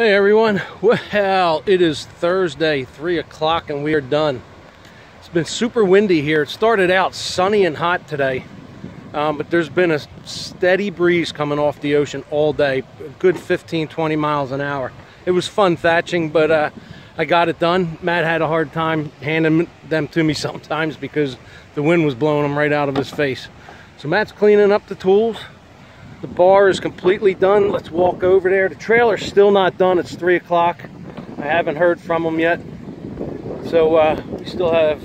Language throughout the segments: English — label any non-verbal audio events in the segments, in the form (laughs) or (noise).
Hey everyone, well it is Thursday, 3 o'clock and we are done. It's been super windy here. It started out sunny and hot today, um, but there's been a steady breeze coming off the ocean all day, a good 15, 20 miles an hour. It was fun thatching, but uh, I got it done. Matt had a hard time handing them to me (laughs) sometimes because the wind was blowing them right out of his face. So Matt's cleaning up the tools. The bar is completely done. Let's walk over there. The trailer's still not done. It's 3 o'clock. I haven't heard from them yet. So uh, we still have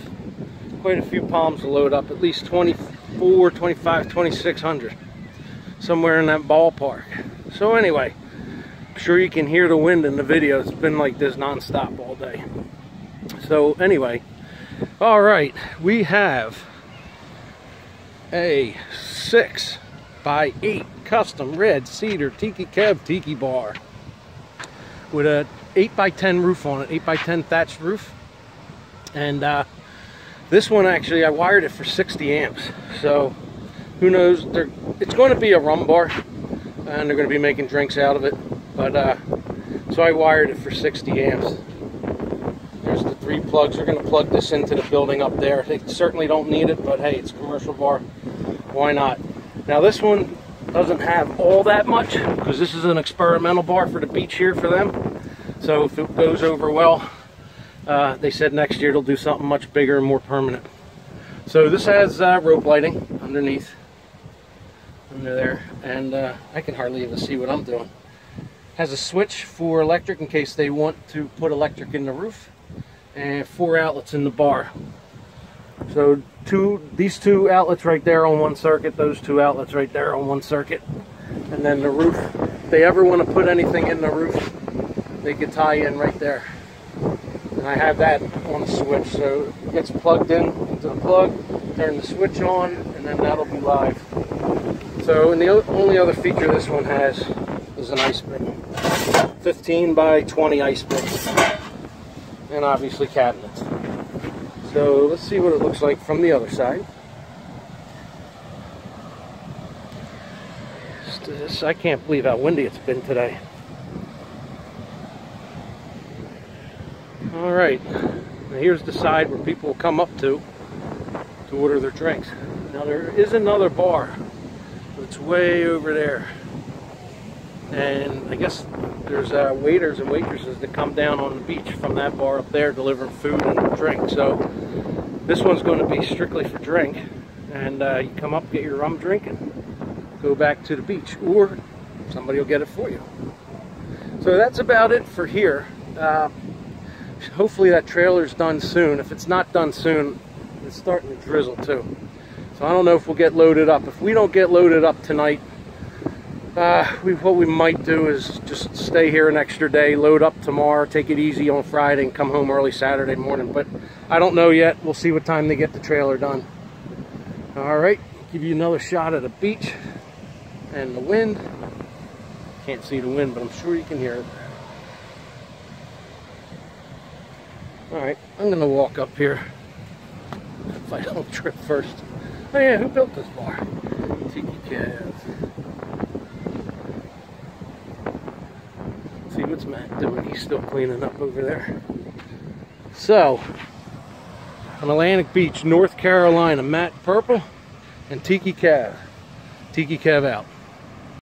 quite a few palms to load up. At least 24, 25, 2600. Somewhere in that ballpark. So anyway, I'm sure you can hear the wind in the video. It's been like this nonstop all day. So anyway, all right, we have a six by 8 custom red cedar tiki kev tiki bar with a 8 by 10 roof on it 8 by 10 thatched roof. And uh, this one actually I wired it for 60 amps. So who knows? It's going to be a rum bar and they're going to be making drinks out of it. But uh, so I wired it for 60 amps. There's the three plugs. We're going to plug this into the building up there. They certainly don't need it but hey it's a commercial bar. Why not now this one doesn't have all that much because this is an experimental bar for the beach here for them. So if it goes over well, uh, they said next year it'll do something much bigger and more permanent. So this has uh, rope lighting underneath, under there, and uh, I can hardly even see what I'm doing. Has a switch for electric in case they want to put electric in the roof, and four outlets in the bar. So two, these two outlets right there on one circuit, those two outlets right there on one circuit. And then the roof, if they ever want to put anything in the roof, they could tie in right there. And I have that on the switch, so it gets plugged in into the plug, turn the switch on, and then that'll be live. So, and the only other feature this one has is an ice bin. 15 by 20 ice bin. And obviously cabinets. So let's see what it looks like from the other side. Uh, this, I can't believe how windy it's been today. All right, now here's the side where people come up to to order their drinks. Now there is another bar, but it's way over there. And I guess there's uh, waiters and waitresses that come down on the beach from that bar up there delivering food and drink. So this one's going to be strictly for drink. And uh, you come up, get your rum drink, and go back to the beach. Or somebody will get it for you. So that's about it for here. Uh, hopefully that trailer's done soon. If it's not done soon, it's starting to drizzle too. So I don't know if we'll get loaded up. If we don't get loaded up tonight, uh, we, what we might do is just stay here an extra day, load up tomorrow, take it easy on Friday, and come home early Saturday morning. But I don't know yet. We'll see what time they get the trailer done. All right, give you another shot of the beach and the wind. Can't see the wind, but I'm sure you can hear it. All right, I'm gonna walk up here if I don't trip first. Oh yeah, who built this bar? Tiki Kev. See what's Matt doing? He's still cleaning up over there. So, on Atlantic Beach, North Carolina, Matt Purple and Tiki Kev. Tiki Kev out.